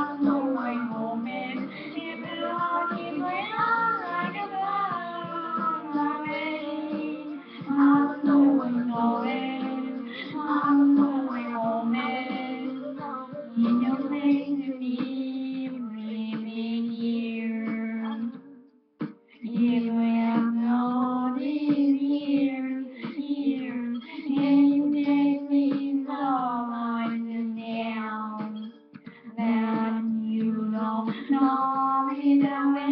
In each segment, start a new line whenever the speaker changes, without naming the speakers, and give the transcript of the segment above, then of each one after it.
Mama. Don't know me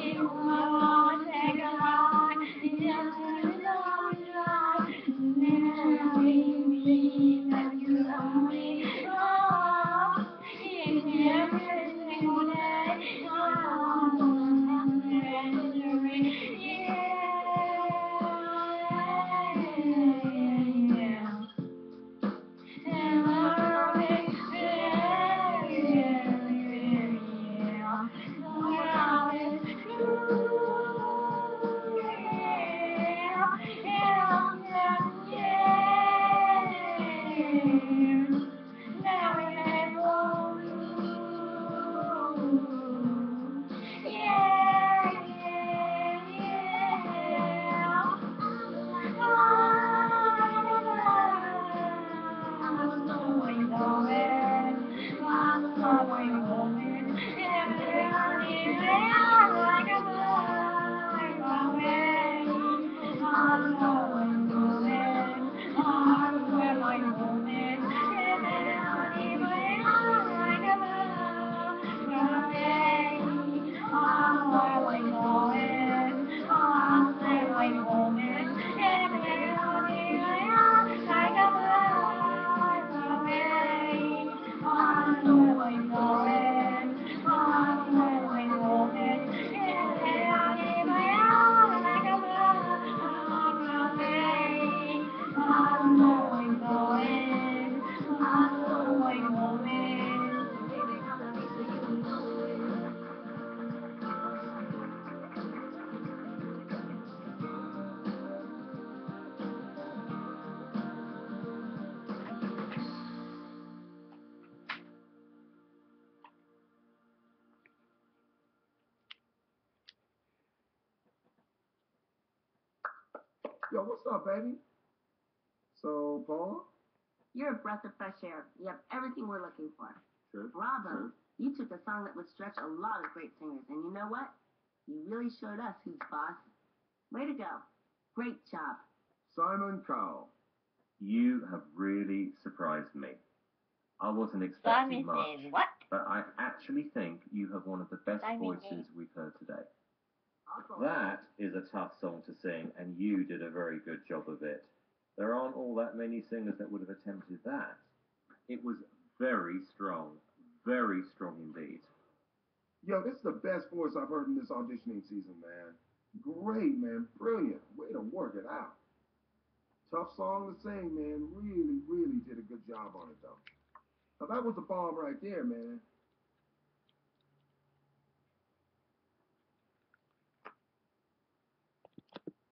that well,
Yo, what's up, baby? So, Paul?
You're a breath of fresh air. You have everything we're looking for.
Sure.
Bravo. You took a song that would stretch a lot of great singers, and you know what? You really showed us who's boss. Way to go. Great job.
Simon Cowell.
You have really surprised me. I wasn't
Simon
expecting much,
what?
but I actually think you have one of the best
Simon
voices we've heard today. That is a tough song to sing, and you did a very good job of it. There aren't all that many singers that would have attempted that. It was very strong, very strong indeed.
Yo, this is the best voice I've heard in this auditioning season, man. Great, man. Brilliant. Way to work it out. Tough song to sing, man. Really, really did a good job on it, though. Now, that was a bomb right there, man.